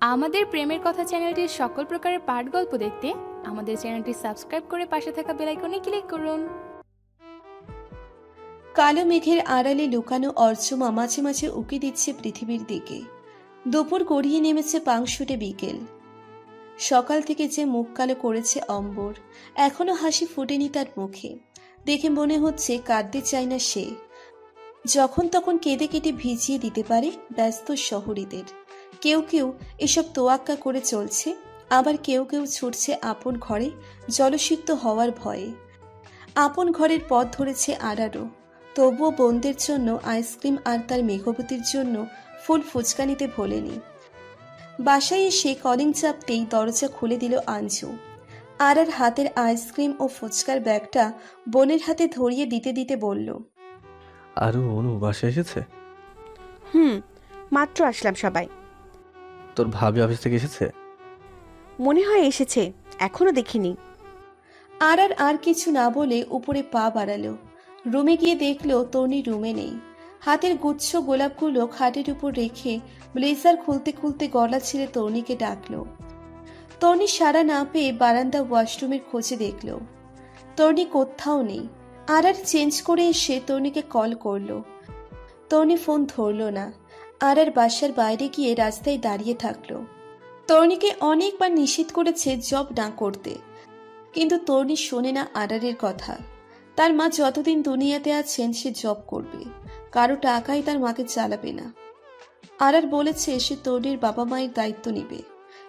আমাদের প্রেমের কথা চ্যানেলটির সকল প্রকারের পাঠ গল্প দেখতে আমাদের চ্যানেলটি সাবস্ক্রাইব করে পাশে থাকা বেলাইকনে ক্লিক করুন। কালো মেঘের আড়ালে লুকানো অর্চমা মাঝে মাঝে উকি দিচ্ছে পৃথিবীর দিকে। দুপুর গড়িয়ে নেমেছে পাংশুটে বিকেল। সকাল থেকে যে মুখ কালো করেছে অম্বর, এখনও হাসি ফুটেনি তার মুখে। দেখে মনে হচ্ছে কাঁদতে চায় না সে। যখন তখন কেঁদে কেটে ভিজিয়ে দিতে পারে ব্যস্ত শহরীদের। কেউ কেউ এসব তোয়াক্কা করে চলছে আবার কেউ কেউ ছুটছে আপন ঘরে জলসিক্ত হওয়ার ভয়ে। আপন ঘরের পথ ধরেছে আড়ারও তবুও বোনদের জন্য আইসক্রিম আর তার মেঘবতীর জন্য ফুল ফুচকা নিতে ভোলেনি। বাসায় এসে কলিং চাপতেই দরজা খুলে দিল আঞ্জু। আর আর হাতের আইসক্রিম ও ফুচকার ব্যাগটা বোনের হাতে ধরিয়ে দিতে দিতে বলল আরও অনু বাসে এসেছে? হুম মাত্র আসলাম সবাই। তোর ভাবি অফিস থেকে এসেছে? মনে হয় এসেছে এখনও দেখিনি। আর আর আর কিছু না বলে উপরে পা বাড়ালো। রুমে গিয়ে দেখল তনি রুমে নেই। হাতের গুচ্ছ গোলাপগুলো খাটের উপর রেখে ব্লেজার খুলতে খুলতে গলা ছিঁড়ে তর্নিকে ডাকলো। তর্নি সারা না পেয়ে বারান্দা ওয়াশরুমের খোঁজে দেখল। তর্নি কোথাও নেই। আর আর চেঞ্জ করে এসে তর্নিকে কল করল। তর্নি ফোন ধরলো না। আর আর বাসার বাইরে গিয়ে রাস্তায় দাঁড়িয়ে থাকল। তর্নিকে অনেকবার নিষেধ করেছে জব না করতে। কিন্তু তরুণী শোনে না আড়ারের কথা। তার মা যতদিন দুনিয়াতে আছেন, সে জব করবে। কারও টাকাই তার মাকে চালাবে না। আরার বলেছে সে তরুণীর বাবা মায়ের দায়িত্ব নিবে।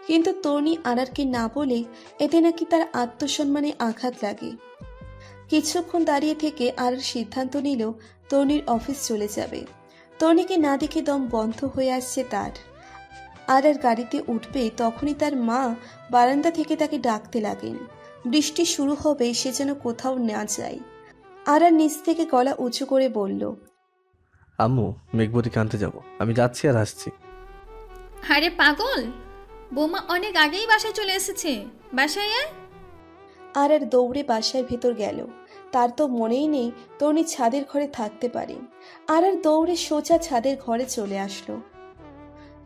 কিন্তু তরুণী আরারকে না বলে এতে নাকি তার আত্মসম্মানে আঘাত লাগে। কিছুক্ষণ দাঁড়িয়ে থেকে আরার সিদ্ধান্ত নিল তরুণীর অফিস চলে যাবে। তর্নিকে না দেখে দম বন্ধ হয়ে আসছে তার। আর আর গাড়িতে উঠবে তখনই তার মা বারান্দা থেকে তাকে ডাকতে লাগেন। বৃষ্টি শুরু হবে সে যেন কোথাও না যায়। আর আর নিচ থেকে গলা উঁচু করে বলল আম্মু মেঘবতীকে আনতে যাব। আমি যাচ্ছি আর আসছি। আরে পাগল! বৌমা অনেক আগেই বাসায় চলে এসেছে। বাসায় আয়। আর আর দৌড়ে বাসায় ভেতর গেল। তার তো মনেই নেই তর্নি ছাদের ঘরে থাকতে পারে। আর আর দৌড়ে সোজা ছাদের ঘরে চলে আসলো।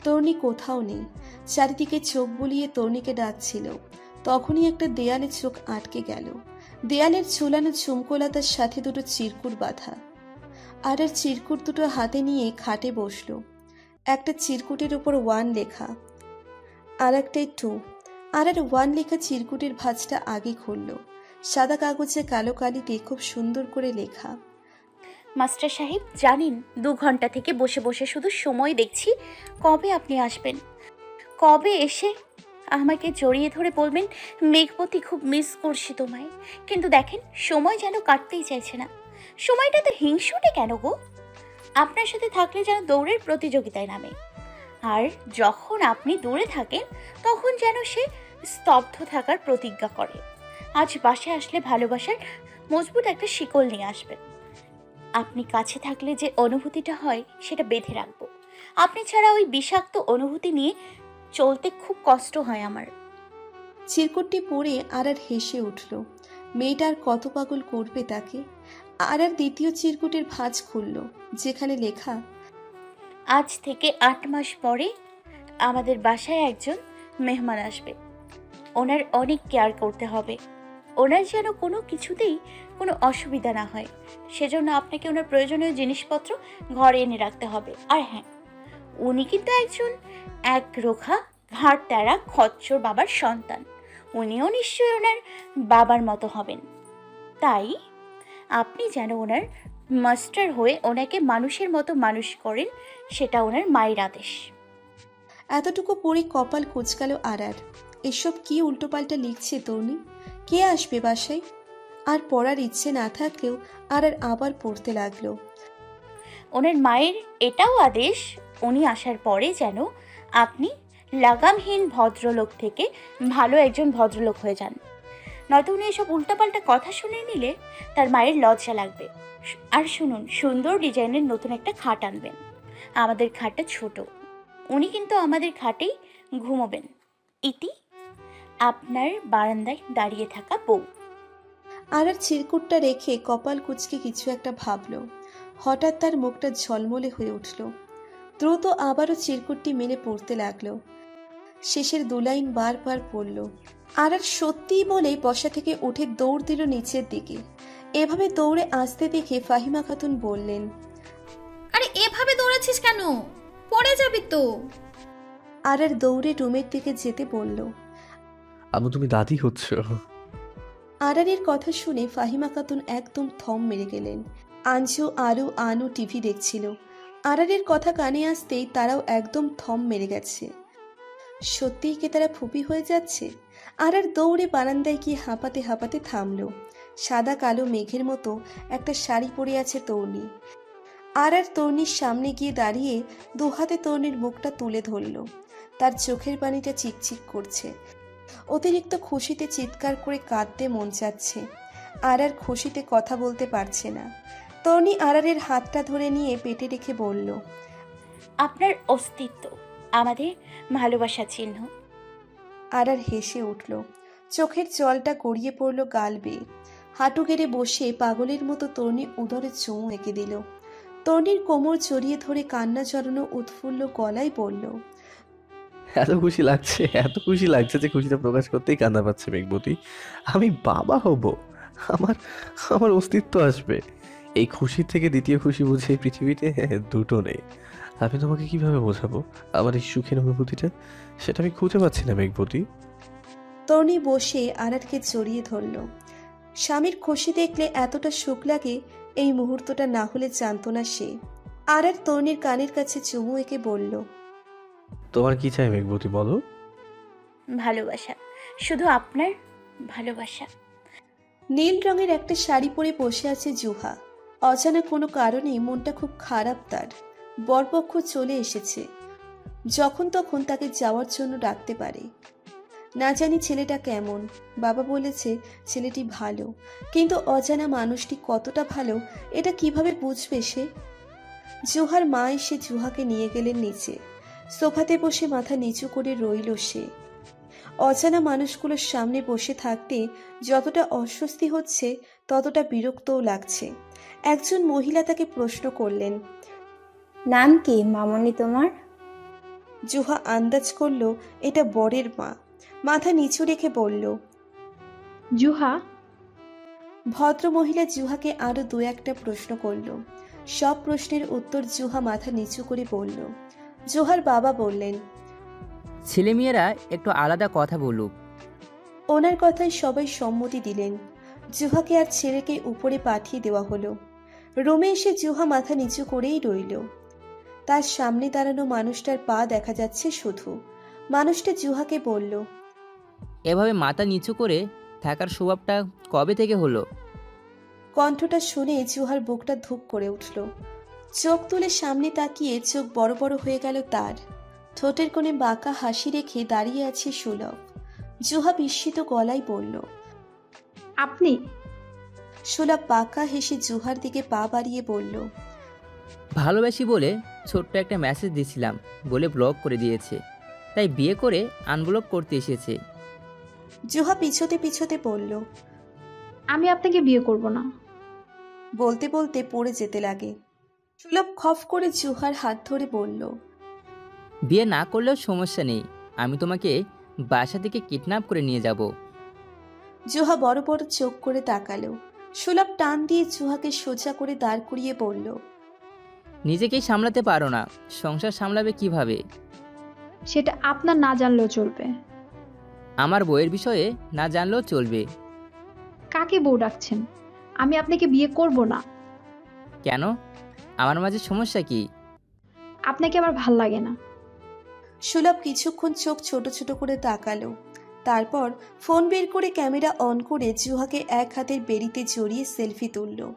তর্নি কোথাও নেই। চারিদিকে চোখ বুলিয়ে তর্নিকে ডাকছিল। তখনই একটা দেয়ালে চোখ আটকে গেল। দেয়ালের ঝুলানো চুমকোলাতার সাথে দুটো চিরকুট বাঁধা। আর আর চিরকুট দুটো হাতে নিয়ে খাটে বসল। একটা চিরকুটের উপর ওয়ান লেখা। আর একটাই টু। আর আর ওয়ান লেখা চিরকুটের ভাঁজটা আগে খুলল। সাদা কাগজে কালো কালিতে খুব সুন্দর করে লেখা। মাস্টার সাহেব, জানেন, দু ঘণ্টা থেকে বসে বসে শুধু সময় দেখছি, কবে আপনি আসবেন? কবে এসে আমাকে জড়িয়ে ধরে বলবেন মেঘপতি খুব মিস করছি তোমায়। কিন্তু দেখেন, সময় যেন কাটতেই চাইছে না। সময়টা তো হিংসুটে কেন গো? আপনার সাথে থাকলে যেন দৌড়ের প্রতিযোগিতায় নামে। আর যখন আপনি দূরে থাকেন, তখন যেন সে স্তব্ধ থাকার প্রতিজ্ঞা করে। আজ বাসায় আসলে ভালোবাসার মজবুত একটা শিকল নিয়ে আসবেন আপনি কাছে থাকলে যে অনুভূতিটা হয় সেটা বেঁধে রাখব। আপনি ছাড়া ওই বিষাক্ত অনুভূতি নিয়ে চলতে খুব কষ্ট হয় আমার। চিরকুটটি পড়ে আর আর হেসে উঠল। মেয়েটা আর কত পাগল করবে তাকে? আর আর দ্বিতীয় চিরকুটের ভাঁজ খুলল যেখানে লেখা আজ থেকে আট মাস পরে আমাদের বাসায় একজন মেহমান আসবে। ওনার অনেক কেয়ার করতে হবে। ওনার যেন কোনো কিছুতেই কোনো অসুবিধা না হয়। সেজন্য আপনাকে ওনার প্রয়োজনীয় জিনিসপত্র ঘরে এনে রাখতে হবে। আর হ্যাঁ উনি কিন্তু একজন এক রোখা ঘাড় তেরা খচ্চর বাবার সন্তান। উনিও নিশ্চয়ই ওনার বাবার মতো হবেন। তাই আপনি যেন ওনার মাস্টার হয়ে ওনাকে মানুষের মতো মানুষ করেন, সেটা ওনার মায়ের আদেশ। এতটুকু পড়ে কপাল কুচকালো আর আর এসব কি উল্টোপাল্টা লিখছে তর্নি কে আসবে বাসায়? আর পড়ার ইচ্ছে না থাকলেও আর আর আবার পড়তে লাগল। ওনার মায়ের এটাও আদেশ, উনি আসার পরে যেন আপনি লাগামহীন ভদ্রলোক থেকে ভালো একজন ভদ্রলোক হয়ে যান। নয়তো উনি এসব উল্টাপাল্টা কথা শুনে নিলে তার মায়ের লজ্জা লাগবে। আর শুনুন, সুন্দর ডিজাইনের নতুন একটা খাট আনবেন। আমাদের খাটটা ছোট। উনি কিন্তু আমাদের খাটেই ঘুমোবেন। ইতি আপনার বারান্দায় দাঁড়িয়ে থাকা বউ। আর আর চিরকুটটা রেখে কপাল কুচকে কিছু একটা ভাবলো। হঠাৎ তার মুখটা ঝলমলে হয়ে উঠল। দ্রুত আবারও চিরকুটটি মেলে পড়তে লাগল। শেষের দু লাইন বারবার পড়ল আর আর সত্যিই বলে বসা থেকে উঠে দৌড় দিল নিচের দিকে। এভাবে দৌড়ে আসতে দেখে ফাহিমা খাতুন বললেন আরে এভাবে দৌড়াচ্ছিস কেন? পড়ে যাবি তো। আর আর দৌড়ে রুমের দিকে যেতে বলল আম্মু, তুমি দাদি হচ্ছ। আরারের কথা শুনে ফাহিমা খাতুন একদম থম মেরে গেলেন। আঞ্জু, আরু, আনু টিভি দেখছিল। আরারের কথা কানে আসতেই তারাও একদম থম মেরে গেছে। সত্যিই কি তারা ফুপি হয়ে যাচ্ছে? আরার দৌড়ে বারান্দায় গিয়ে হাঁপাতে হাঁপাতে থামল। সাদা কালো মেঘের মতো একটা শাড়ি পরে আছে তর্ণী। আর আর তর্ণীর সামনে গিয়ে দাঁড়িয়ে দুহাতে তর্ণীর মুখটা তুলে ধরল। তার চোখের পানিটা চিকচিক করছে। অতিরিক্ত খুশিতে চিৎকার করে কাঁদতে মন চাচ্ছে। আর আর খুশিতে কথা বলতে পারছে না। তর্ণী আরারের হাতটা ধরে নিয়ে পেটে রেখে বলল আপনার অস্তিত্ব আমাদের ভালোবাসার চিহ্ন। আর আর হেসে উঠল। চোখের জলটা গড়িয়ে পড়ল গাল বেয়ে। হাঁটু গেড়ে বসে পাগলের মতো তর্ণী উদরে চুমু এঁকে দিল। তর্ণীর কোমর জড়িয়ে ধরে কান্না জড়ানো উৎফুল্ল গলায় বলল এত খুশি লাগছে, এত খুশি লাগছে যে খুশিটা প্রকাশ করতেই কান্না পাচ্ছে মেঘবতী। আমি বাবা হব, আমার আমার অস্তিত্ব আসবে। এই খুশি থেকে দ্বিতীয় খুশি বুঝে এই পৃথিবীতে দুটো নেই। আমি তোমাকে কীভাবে বোঝাবো? আমার এই সুখের অনুভূতিটা? সেটা আমি খুঁজে পাচ্ছি না মেঘবতী। তরুণী বসে আরারকে জড়িয়ে ধরল। স্বামীর খুশি দেখলে এতটা সুখ লাগে, এই মুহূর্তটা না হলে জানতো না সে। আর আরার তরুণীর কানের কাছে চুমু এঁকে বলল তোমার কি চাই মেঘবতী বলো? ভালোবাসা শুধু আপনার ভালোবাসা। নীল রঙের একটা শাড়ি পরে বসে আছে জুহা। অজানা কোনো কারণে মনটা খুব খারাপ তার। বরপক্ষ চলে এসেছে। যখন তখন তাকে যাওয়ার জন্য ডাকতে পারে। না জানি ছেলেটা কেমন। বাবা বলেছে ছেলেটি ভালো। কিন্তু অজানা মানুষটি কতটা ভালো এটা কীভাবে বুঝবে সে? জুহার মা এসে জুহাকে নিয়ে গেলেন নিচে। সোফাতে বসে মাথা নিচু করে রইল সে। অজানা মানুষগুলোর সামনে বসে থাকতে যতটা অস্বস্তি হচ্ছে ততটা বিরক্তও লাগছে। একজন মহিলা তাকে প্রশ্ন করলেন নাম কি মামনি তোমার? জুহা আন্দাজ করল এটা বরের মা। মাথা নিচু রেখে বলল জুহা? ভদ্র মহিলা জুহাকে আরও দু একটা প্রশ্ন করল। সব প্রশ্নের উত্তর জুহা মাথা নিচু করে বলল জুহার বাবা বললেন ছেলেমেয়েরা একটু আলাদা কথা বলুক। ওনার কথায় সবাই সম্মতি দিলেন। জুহাকে আর ছেলেকে উপরে পাঠিয়ে দেওয়া হলো। রুমে এসে জুহা মাথা নিচু করেই রইল। তার সামনে দাঁড়ানো মানুষটার পা দেখা যাচ্ছে শুধু। মানুষটা জুহাকে বলল এভাবে মাথা নিচু করে থাকার স্বভাবটা কবে থেকে হলো? কণ্ঠটা শুনে জুহার বুকটা ধুপ করে উঠল। চোখ তুলে সামনে তাকিয়ে চোখ বড় বড় হয়ে গেল তার। ঠোঁটের কোণে বাঁকা হাসি রেখে দাঁড়িয়ে আছে সুলভ। জুহা বিস্মিত গলায় বলল আপনি? সুলভ বাঁকা হেসে জুহার দিকে পা বাড়িয়ে বলল ভালোবাসি বলে ছোট্ট একটা মেসেজ দিয়েছিলাম বলে ব্লক করে দিয়েছে। তাই বিয়ে করে আনব্লক করতে এসেছে। জুহা পিছোতে পিছোতে বলল আমি আপনাকে বিয়ে করব না। বলতে বলতে পড়ে যেতে লাগে। সুলভ খফ করে জুহার হাত ধরে বলল বিয়ে না করলেও সমস্যা নেই আমি তোমাকে বাসা থেকে কিডন্যাপ করে নিয়ে যাব। জুহা বড় বড় চোখ করে তাকালো। সুলভ টান দিয়ে জুহাকে সোজা করে দাঁড় করিয়ে বলল নিজেকেই সামলাতে পারো না সংসার সামলাবে কীভাবে? সেটা আপনার না জানলেও চলবে। আমার বইয়ের বিষয়ে না জানলেও চলবে। কাকে বউ ডাকছেন? আমি আপনাকে বিয়ে করব না। কেন? আমার মাঝে সমস্যা কি? আপনাকে আমার ভালো লাগে না। সুলভ কিছুক্ষণ চোখ ছোট ছোট করে তাকালো। তারপর ফোন বের করে ক্যামেরা অন করে জুহাকে এক হাতের বেরিতে জড়িয়ে সেলফি তুলল।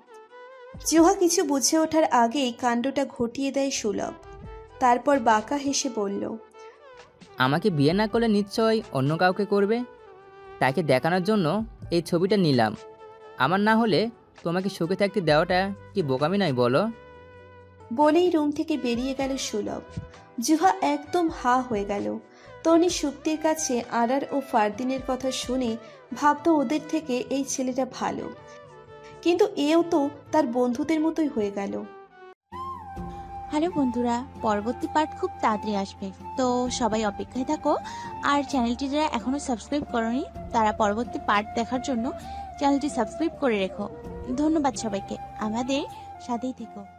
জুহা কিছু বুঝে ওঠার আগেই কাণ্ডটা ঘটিয়ে দেয় সুলভ। তারপর বাঁকা হেসে বলল আমাকে বিয়ে না করলে নিশ্চয় অন্য কাউকে করবে? তাকে দেখানোর জন্য এই ছবিটা নিলাম। আমার না হলে তোমাকে সুখে থাকতে দেওয়াটা কি বোকামি নয় বলো? বলেই রুম থেকে বেরিয়ে গেল সুলভ। জুহা একদম হা হয়ে গেল। তনি শুক্তির কাছে আরার ও ফারদিনের কথা শুনে ভাবতো ওদের থেকে এই ছেলেটা ভালো। কিন্তু এও তো তার বন্ধুদের মতোই হয়ে গেল। হ্যালো বন্ধুরা, পরবর্তী পার্ট খুব তাড়াতাড়ি আসবে। তো সবাই অপেক্ষায় থাকো। আর চ্যানেলটি যারা এখনও সাবস্ক্রাইব করনি, তারা পরবর্তী পার্ট দেখার জন্য চ্যানেলটি সাবস্ক্রাইব করে রেখো। ধন্যবাদ সবাইকে। আমাদের সাথেই থেকো।